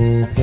Bye.